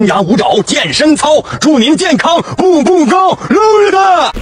牙舞爪健身操祝您健康步步高喽一个